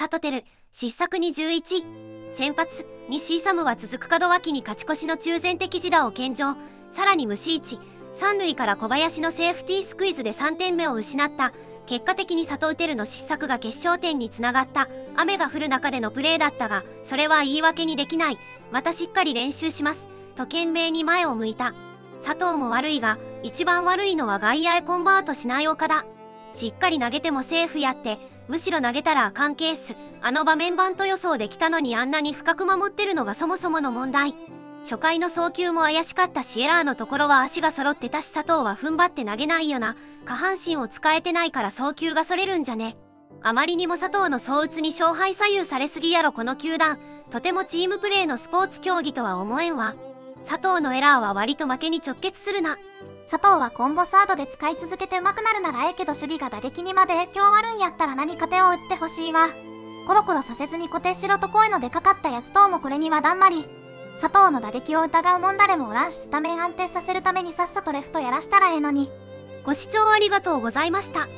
サトテル、失策に11。先発、西イサムは続く門脇に勝ち越しの中前的自打を献上。さらに無視1。三塁から小林のセーフティースクイズで3点目を失った。結果的に佐藤輝の失策が決勝点につながった雨が降る中でのプレーだったがそれは言い訳にできないまたしっかり練習しますと懸命に前を向いた佐藤も悪いが一番悪いのは外野へコンバートしない岡田しっかり投げてもセーフやってむしろ投げたらあかんケースあの場面版と予想できたのにあんなに深く守ってるのがそもそもの問題。初回の送球も怪しかったしエラーのところは足が揃ってたし佐藤は踏ん張って投げないよな。下半身を使えてないから送球がそれるんじゃね。あまりにも佐藤の相打つに勝敗左右されすぎやろこの球団。とてもチームプレーのスポーツ競技とは思えんわ。佐藤のエラーは割と負けに直結するな。佐藤はコンボサードで使い続けて上手くなるならええけど守備が打撃にまで影響あるんやったら何か手を打ってほしいわ。コロコロさせずに固定しろと声の出かかったやつともこれにはだんまり。佐藤の打撃を疑うもん誰もおらんしスタメン安定させるためにさっさとレフトやらしたらええのに。ご視聴ありがとうございました。